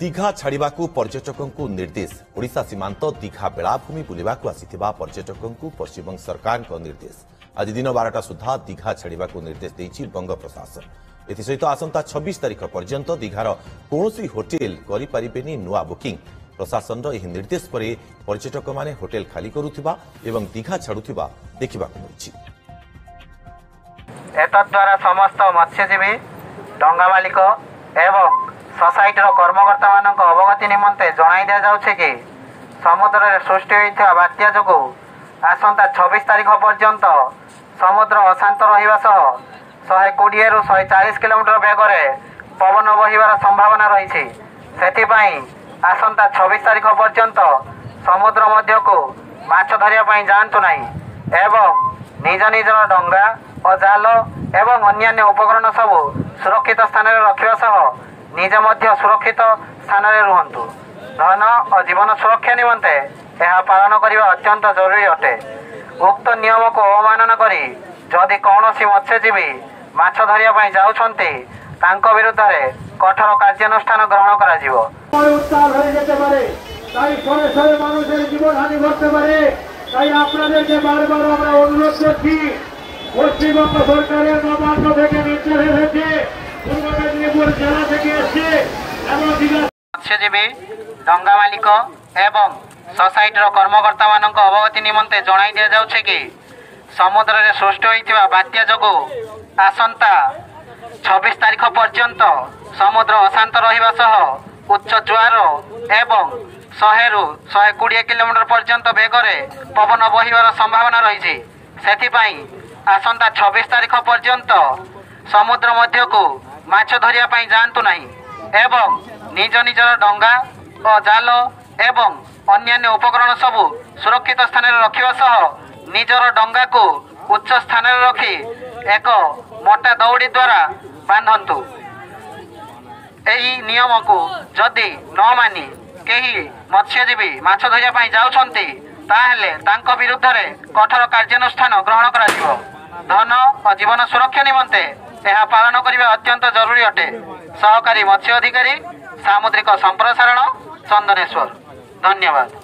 দীঘা ছাড়া পর্যটক নির্দেশ ওড়শা সীমান্ত দীঘা বেড়াভূমি বুলবা আসি পর্যটক পশ্চিমবঙ্গ সরকার নির্দেশ আজ দিন বারটা সুদ্ধা দীঘা ছাড়া নির্দেশ দিয়েছে বঙ্গ প্রশাসন এসে আসন্তা ছবিশ তারিখ পর্যন্ত দীঘার কৌশি হোটেল করে পারে নূয়া বুকিং প্রশাসন এই নির্দেশ পরে পর্যটক মানে হোটেল খালি করুবা এবং দীঘা ছাড়ুবা দেখা মিলছে ଏତଦ୍ୱାରା ସମସ୍ତ ମତ୍ସ୍ୟଜୀବୀ ଡଙ୍ଗା ମାଲିକ ଏବଂ ସୋସାଇଟିର କର୍ମକର୍ତ୍ତାମାନଙ୍କ ଅବଗତି ନିମନ୍ତେ ଜଣାଇ ଦିଆଯାଉଛି କି ସମୁଦ୍ରରେ ସୃଷ୍ଟି ହୋଇଥିବା ବାତ୍ୟା ଯୋଗୁଁ ଆସନ୍ତା ଛବିଶ ତାରିଖ ପର୍ଯ୍ୟନ୍ତ ସମୁଦ୍ର ଅଶାନ୍ତ ରହିବା ସହ ଶହେ କୋଡ଼ିଏରୁ ଶହେ ଚାଳିଶ କିଲୋମିଟର ବେଗରେ ପବନ ବହିବାର ସମ୍ଭାବନା ରହିଛି। ସେଥିପାଇଁ ଆସନ୍ତା ଛବିଶ ତାରିଖ ପର୍ଯ୍ୟନ୍ତ ସମୁଦ୍ର ମଧ୍ୟକୁ ମାଛ ଧରିବା ପାଇଁ ଯାଆନ୍ତୁ ନାହିଁ। এবং ନିଜ ନିଜର ଡଙ୍ଗା ଓ ଜାଲ ଏବଂ ଅନ୍ୟାନ୍ୟ ଉପକରଣ ସବୁ ସୁରକ୍ଷିତ ସ୍ଥାନରେ ରଖିବା ସହ ନିଜେ ମଧ୍ୟ ସୁରକ୍ଷିତ ସ୍ଥାନରେ ରୁହନ୍ତୁ ଧନ ଓ ଜୀବନ ସୁରକ୍ଷା ନିମନ୍ତେ ଏହା ପାଳନ କରିବା ଅତ୍ୟନ୍ତ ଜରୁରୀ ଅଟେ ଉକ୍ତ ନିୟମକୁ ଅବମାନନା କରି ଯଦି କୌଣସି ମତ୍ସ୍ୟଜୀବୀ ମାଛ ଧରିବା ପାଇଁ ଯାଉଛନ୍ତି ତାଙ୍କ ବିରୁଦ୍ଧରେ কঠোর কার্যানুষ্ঠান গ্রহণ করা জীব উত্তাল হয়ে যেতে পারে তাই শোনে শোনে মানুষের জীবন হানি ঘটতে পারে তাই আপনাদেরকে বারবার আমরা অনুরোধ করছি, পশ্চিমবঙ্গ সরকারের নবান্ন থেকে নির্দেশ এসেছে পূর্ব মেদিনীপুর জেলা থেকে এসছে এবং মৎস্যজীবী ডঙ্গা মালিক এবং সোসাইটির কর্মকর্তা মান অবগতি নিমন্তে জনাই দিয়া যাচ্ছে কি, সমুদ্রের সৃষ্টি হয়ে বাত্যা যোগ আসন্তা। ছবিশ তারিখ পর্যন্ত সমুদ্র অশান্ত রহবা সহ ଉଚ୍ଚ ଜୁଆର ଏବଂ ଶହେରୁ ଶହେ କୋଡ଼ିଏ କିଲୋମିଟର ପର୍ଯ୍ୟନ୍ତ ବେଗରେ ପବନ ବହିବାର ସମ୍ଭାବନା ରହିଛି ସେଥିପାଇଁ ଆସନ୍ତା ଛବିଶ ତାରିଖ ପର୍ଯ୍ୟନ୍ତ ସମୁଦ୍ର ମଧ୍ୟକୁ ମାଛ ଧରିବା ପାଇଁ ଯାଆନ୍ତୁ ନାହିଁ ଏବଂ ନିଜ ନିଜର ଡଙ୍ଗା ଓ ଜାଲ ଏବଂ ଅନ୍ୟାନ୍ୟ ଉପକରଣ ସବୁ ସୁରକ୍ଷିତ ସ୍ଥାନରେ ରଖିବା ସହ ନିଜର ଡଙ୍ଗାକୁ ଉଚ୍ଚ ସ୍ଥାନରେ ରଖି ଏକ ମୋଟା ଦଉଡ଼ି ଦ୍ୱାରା ବାନ୍ଧନ୍ତୁ। ଏହି ନିୟମକୁ ଯଦି ନ ମାନି କେହି ମତ୍ସ୍ୟଜୀବୀ ମାଛ ଧରିବା ପାଇଁ ଯାଉଛନ୍ତି ତାହେଲେ ତାଙ୍କ ବିରୁଦ୍ଧରେ କଠୋର କାର୍ଯ୍ୟାନୁଷ୍ଠାନ ଗ୍ରହଣ କରାଯିବ। ଧନ ଓ ଜୀବନ ସୁରକ୍ଷା ନିମନ୍ତେ ଏହା ପାଳନ କରିବା ଅତ୍ୟନ୍ତ ଜରୁରୀ ଅଟେ। ସହକାରୀ ମତ୍ସ୍ୟ ଅଧିକାରୀ ସାମୁଦ୍ରିକ ସମ୍ପ୍ରସାରଣ ଚନ୍ଦନେଶ୍ୱର। ଧନ୍ୟବାଦ।